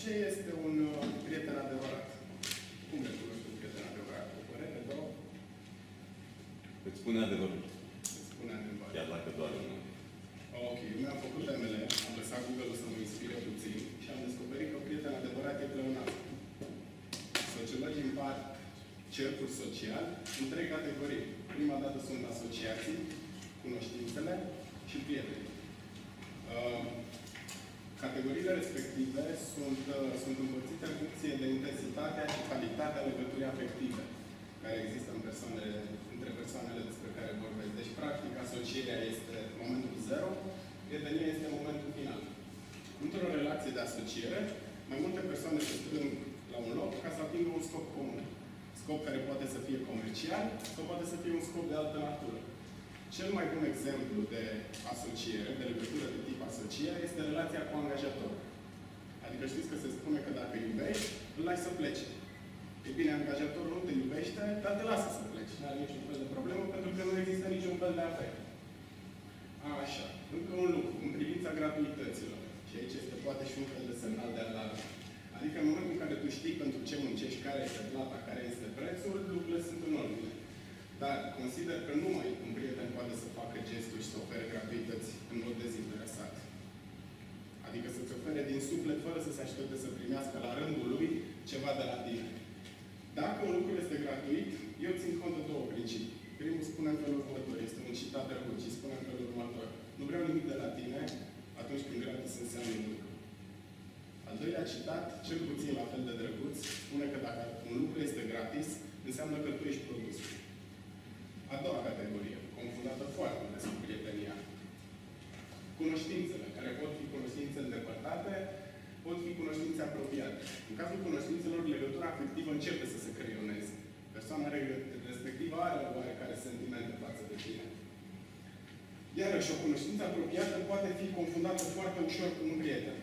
ACP. Așa. Ce este un uh, prieten adevărat? Cum recunoști un prieten adevărat? O părere, două? Îți spune adevărul. Îți spune adevărat. Chiar dacă doar unul. Ok, mi-am făcut temele, am lăsat Google-ul să mă inspire puțin și am descoperit că prieten adevărat e pleonat. Sociologii împart cercuri social în trei categorii. Prima dată sunt asociații, cunoștințele și prieteni. Uh, categoriile respective sunt, uh, sunt împărțite în funcție de intensitatea și calitatea legăturii afective care există în persoanele, între persoanele despre care vorbesc. Deci, practic, asocierea este momentul zero, prietenia este momentul final. Într-o relație de asociere, mai multe persoane se strâng la un loc ca să atingă un scop comun. Scop care poate să fie comercial sau poate să fie un scop de altă natură. Cel mai bun exemplu de asociere, de legătură de tip asociere, este relația cu angajatorul. Adică știți că se spune că dacă iubești, îl lași să plece. E bine, angajatorul nu te iubește, dar te lasă să pleci. Nu are niciun fel de problemă, pentru că nu există niciun fel de afect. Așa. Încă un lucru, în privința gratuităților. Și aici este poate și un fel de semnal de alarmă. Adică în momentul în care tu știi pentru ce muncești, care este plata, care este prețul, lucrurile sunt în ordine. Dar consider că numai un prieten poate să facă gesturi și să ofere gratuități în mod dezinteresat. Adică să-ți ofere din suflet, fără să se aștepte să primească la rândul lui ceva de la tine. Dacă un lucru este gratuit, eu țin cont de două principii. Primul spune în felul următor, este un citat drăguț și spune în felul următor. Nu vreau nimic de la tine atunci când gratis înseamnă lucru. Al doilea citat, cel puțin la fel de drăguț, spune că dacă un lucru este gratis, înseamnă că tu ești produs. A doua categorie, confundată foarte des cu prietenia. Cunoștințele, care pot fi cunoștințe îndepărtate, pot fi cunoștințe apropiate. În cazul cunoștințelor, legătura afectivă începe să se creioneze. Persoana respectivă are o oarecare sentimente față de tine. Iarăși, o cunoștință apropiată poate fi confundată foarte ușor cu un prieten.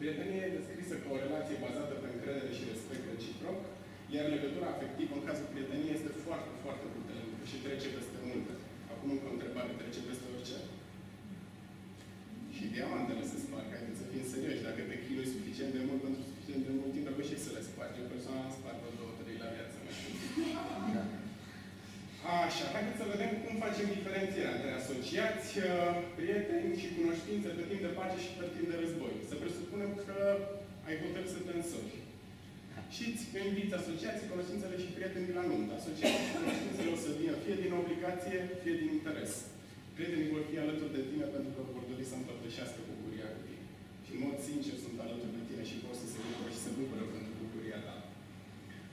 Prietenia e descrisă ca o relație bazată pe încredere și respect reciproc, iar legătura afectivă, în cazul prieteniei, este foarte, foarte puternică și trece peste multe. Acum, încă o întrebare, trece peste orice? Și diamantele se sparg. Haideți să fim serioși. Dacă te chinui suficient de mult pentru suficient de mult timp, reușești să le spargi. Eu personal am spart vreo două, trei la viață. Mai Așa, haideți să vedem cum facem diferențierea între asociați, prieteni și cunoștințe pe timp de pace și pe timp de război. Să presupunem că ai hotărât să te însori. Și îți inviți asociații, cunoștințele și prietenii la nuntă. Asociații și cunoștințele o să vină fie din obligație, fie din interes. Prietenii vor fi alături de tine pentru că vor dori să împărtășească bucuria cu tine. Și în mod sincer sunt alături de tine și vor să se bucură și să bucură pentru bucuria ta.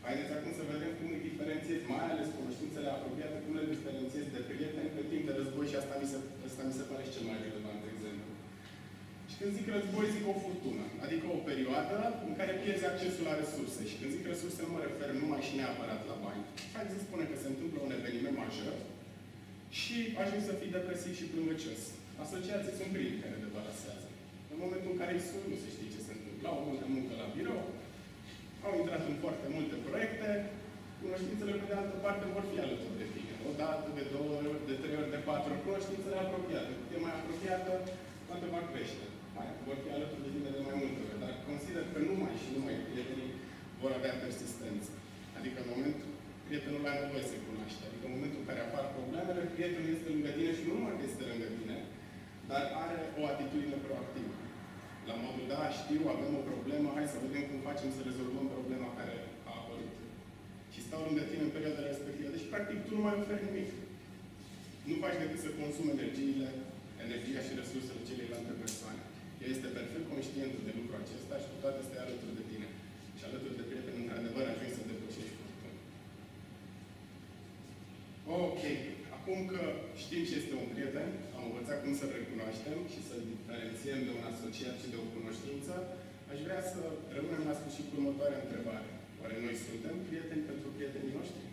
Haideți acum să vedem cum îi diferențiez, mai ales cunoștințele apropiate, cum le diferențiez de prieteni pe timp de război și asta mi se, asta mi se pare și cel mai relevant exemplu. Și când zic război, zic o furtună, adică o perioadă în care pierzi accesul la resurse. Și când zic resurse, nu mă refer numai și neapărat la bani. Haideți să spunem că se întâmplă un eveniment major și ajungi să fii depresiv și plângăcios. Asociații sunt primii care debarasează. În momentul în care îi sun, nu se știe ce se întâmplă. Au multă muncă la birou, au intrat în foarte multe proiecte, cunoștințele, pe de altă parte, vor fi alături de tine. O dată, de două ori, de trei ori, de patru ori, cunoștințele apropiate. Cât e mai apropiată, toate va crește. Mai, vor fi alături de tine de mai multe ori. Dar consider că numai și numai prietenii vor avea persistență. Adică în momentul, prietenul are nevoie să cunoaște. Adică în momentul în care apar problemele, prietenul este lângă tine și nu numai că este lângă tine, dar are o atitudine proactivă. La modul, da, știu, avem o problemă, hai să vedem cum facem să rezolvăm problema care a apărut. Și stau lângă tine în perioada respectivă. Deci, practic, tu nu mai oferi nimic. Nu faci decât să consumi energiile, energia și resursele celelalte persoane. El este perfect conștientă de lucrul acesta și cu toate este alături de tine. Și alături de prieteni, într-adevăr, ajungi să depășești furtuni. Ok. Acum că știm ce este un prieten, am învățat cum să-l recunoaștem și să-l diferențiem de un asociat și de o cunoștință, aș vrea să rămânem la sfârșit cu următoarea întrebare. Oare noi suntem prieteni pentru prietenii noștri?